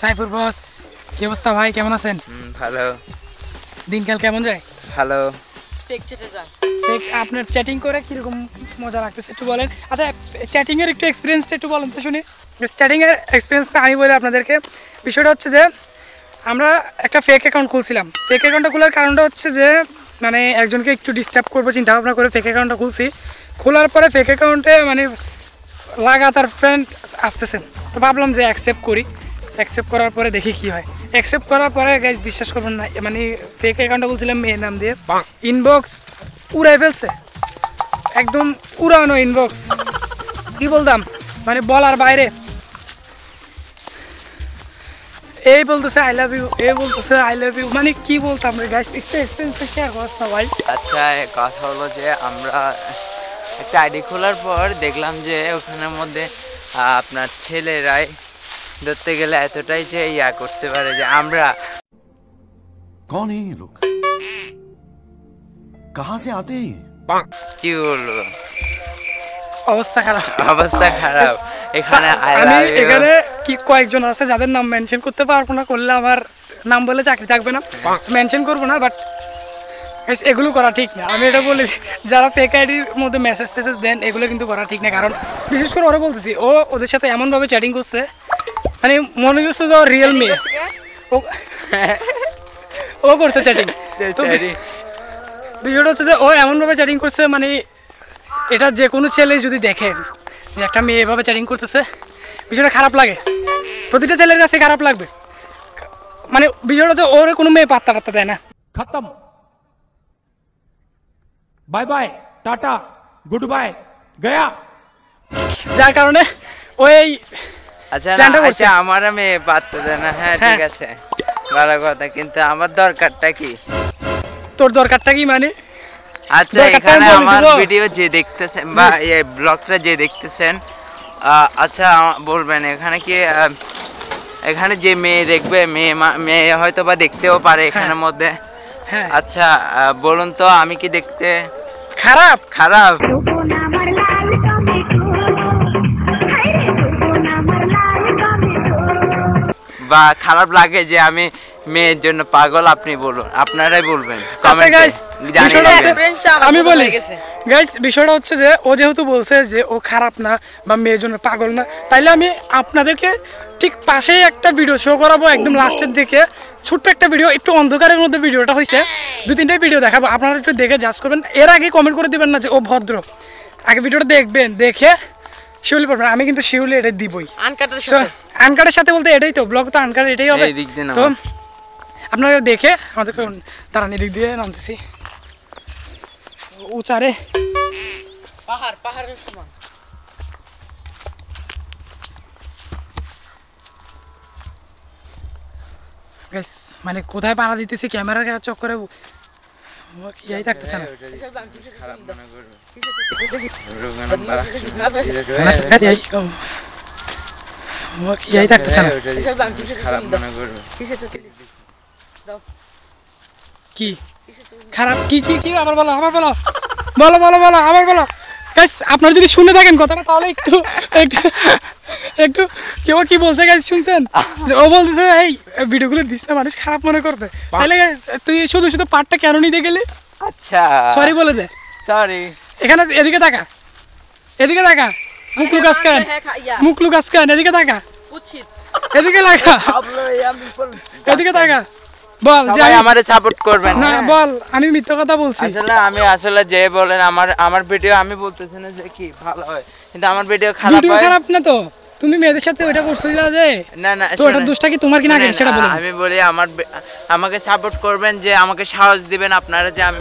সাইফুর বস কি অবস্থা ভাই? কেমন আছেন? ভালো। দিনকাল কেমন যায়? ভালো। ঠিক আপনার চ্যাটিং করে কীরকম মজা লাগতেছে একটু বলেন। আচ্ছা চ্যাটিং এর একটু এক্সপিরিয়েন্সটা একটু বলেন তো শুনি। চ্যাটিং এর এক্সপিরিয়েন্সটা আমি বলি আপনাদেরকে। বিষয়টা হচ্ছে যে আমরা একটা ফেক অ্যাকাউন্ট খুলছিলাম। ফেক অ্যাকাউন্টটা খোলার কারণটা হচ্ছে যে মানে একজনকে একটু ডিস্টার্ব করব চিন্তা ভাবনা করে ফেক অ্যাকাউন্টটা খুলছি। খোলার পরে ফেক অ্যাকাউন্টে মানে লাগাতার ফ্রেন্ড আসতেছেন তো ভাবলাম যে অ্যাকসেপ্ট করি। অ্যাকসেপ্ট করার পরে দেখি কি হয়। অ্যাকসেপ্ট করার পরে গাইজ বিশ্বাস করবেন না মানে ফেক অ্যাকাউন্টটা বলছিলাম মেয়ের নাম দিয়ে। ইনবক্স উড়াই ফেলছে। একদম উড়ানো ইনবক্স কি বলতাম? মানে বলার বাইরে। এই বলতেছে আই লাভ ইউ এ বলতেছে আই লাভ ইউ মানে কি বলতাম রে গাইজ একটু এক্সপিরিয়েন্সটা শেয়ার করাস না ভাই? আচ্ছা কথা হলো যে আমরা একটা আইডি খোলার পর দেখলাম যে ওখানের মধ্যে আপনার ছেলেরাই ধরতে গেলে এতটাই যে ইয়া করতে পারে যে আমরা কোন এই লোক সে আতে কি বলব? অবস্থা খারাপ। অবস্থা খারাপ। এখানে আমি এখানে কি কয়েকজন আছে যাদের নাম মেনশন করতে পারব না করলে আমার নাম বলে চাকরি থাকবে না। মেনশন করব না বাট এগুলো করা ঠিক না। আমি এটা বলি যারা ফেক আইডির মধ্যে মেসেজ টেসেজ দেন এগুলো কিন্তু করা ঠিক না। কারণ বিশেষ করে ওরা বলতেছি ও ওদের সাথে এমনভাবে চ্যাটিং করছে মানে মনে হচ্ছে যে রিয়েলমি ও করছে চ্যাটিং বিষয়টা হচ্ছে যে ও এমনভাবে চ্যাটিং করছে মানে এটা যে কোনো ছেলে যদি দেখে যে একটা মেয়ে এভাবে চ্যাটিং করতেছে বিষয়টা খারাপ লাগে। প্রতিটা ছেলের কাছে খারাপ লাগবে। মানে বিষয়টা হচ্ছে ওর কোনো মেয়ে পাত্তা টাত্তা দেয় না। খতম। Bye bye tata good bye Gaya যার কারণে ওই আচ্ছা না আচ্ছা আমার পাত্তা দেয় না। হ্যাঁ ঠিক হ্যাঁ। আছে। ভালো কথা কিন্তু আমার দরকারটা কি? তোর দরকারটা কি মানে? আচ্ছা এখানে আমার ভিডিও যে দেখতেছেন বা এই ব্লগটা যে দেখতেছেন আচ্ছা বলবেন এখানে কি এখানে যে মেয়ে দেখবে মেয়ে মেয়ে হয়তো বা দেখতেও পারে এখানের মধ্যে। হ্যাঁ। আচ্ছা বলুন তো আমি কি দেখতে খারাপ। খারাপ? বা খারাপ লাগে যে আমি মেয়ের জন্য পাগল আপনি বলুন। আপনারাই বলবেন আচ্ছা আমি বলি গাইস বিষয়টা হচ্ছে যে ও যেহেতু বলছে যে ও খারাপ না বা মেয়ের জন্য পাগল না তাইলে আমি আপনাদেরকে ঠিক পাশেই একটা ভিডিও শো করাবো একদম লাস্টের দিকে। ছোট্ট একটা ভিডিও একটু অন্ধকারের মধ্যে ভিডিওটা হয়েছে দু তিনটে ভিডিও দেখাবো আপনারা একটু দেখে জাজ করবেন। এর আগে কমেন্ট করে দিবেন না যে ও ভদ্র। আগে ভিডিওটা দেখবেন দেখে শিউলি পড়বেন আমি কিন্তু শিউলি এটা দিবই। আনকাটের সাথে। বলতে এটাই তো ব্লগ তো আনকাট এটাই হবে। তো আপনারা দেখে আমাদেরকে দাঁড়ান এদিক দিয়ে নামতেছি। উচারে। পাহাড় পাহাড়ের সমান। মানে কোথায় পাড়া দিতেছি ক্যামেরার চক্করে ইয়াই থাকতেছে না। ইয়াই ও, ও, ইয়াই থাকতেছে না। খারাপ মনে করবে কি? খারাপ? কি কি কি? আবার বলো আবার বলো। বলো বলো বলো আবার বলো। গাইস আপনারা যদি শুনে থাকেন কথাটা তাহলে একটু একটু কেউ কি বলছে গাইস শুনছেন? ও বলতেছে এই ভিডিওগুলো দিস না মানুষ খারাপ মনে করবে। তাহলে তুই শুধু শুধু পার্টটা কেন নিতে গেলি? আচ্ছা। সরি বলে দে। সরি এখানে এদিকে তাকা। এদিকে তাকা। মুখ লুকাস কেন? হ্যাঁ মুখ লুকাস কেন? এদিকে তাকা। উচিত। এদিকে লাগা এদিকে তাকা। বল সবাই আমারে সাপোর্ট করবেন না হ্যাঁ? বল আমি মিথ্যা কথা বলছি। আসলে আমি আসলে যে বলেন আমার আমার ভিডিও আমি বলতেছি না যে কি ভালো হয় কিন্তু আমার ভিডিও খারাপ ভিডিও খারাপ না তো? তুমি মেয়েদের সাথে ওইটা করছিলা যে? না না তো ওটা দোষটা কি তোমার কি না সেটা বলো আমি বলি আমার আমাকে সাপোর্ট করবেন যে আমাকে সাহস দিবেন আপনারা যে আমি